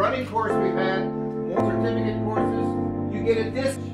running course we've had, more certificate courses, you get a discount.